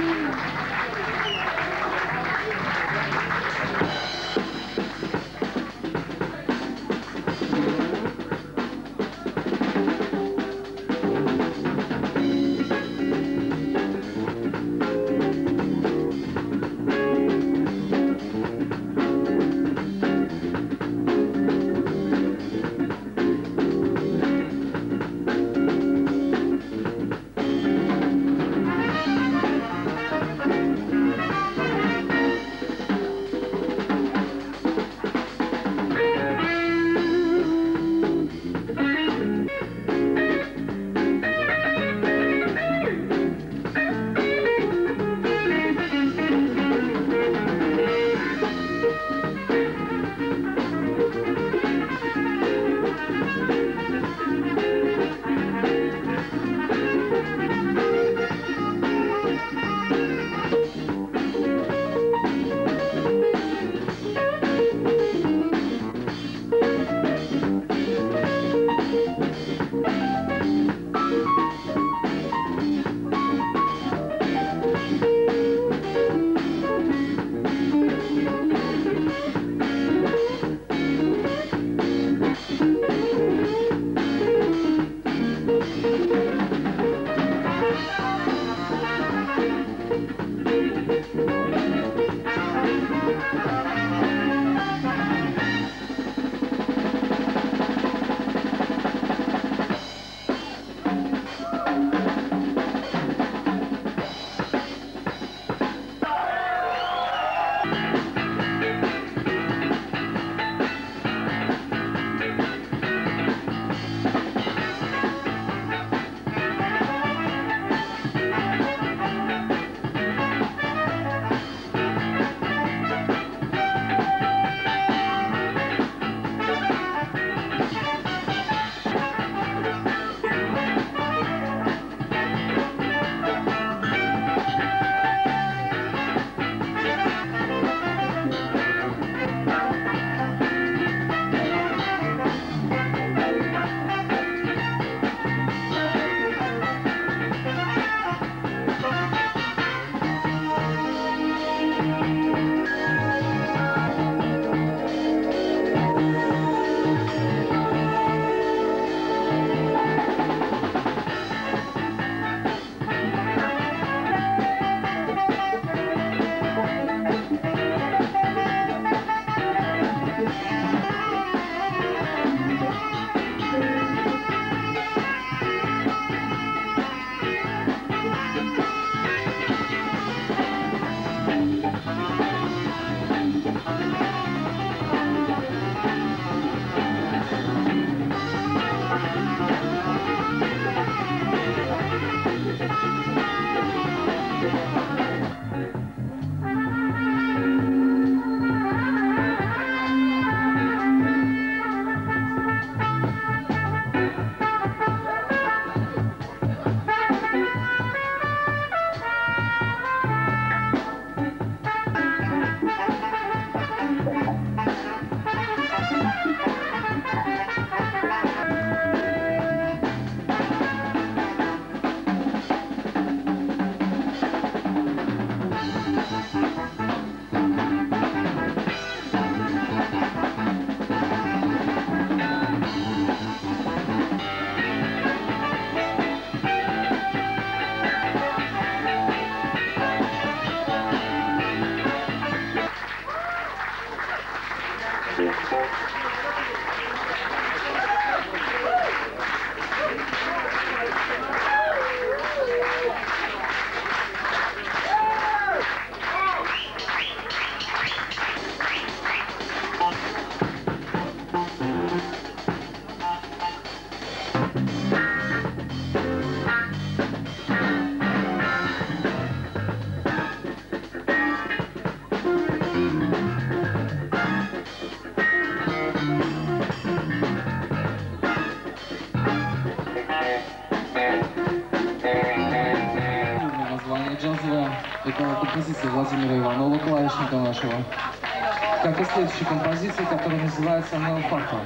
Uhum. Композиция Владимира Иванова, клавишника нашего. Как и следующая композиция, которая называется «Неофакто».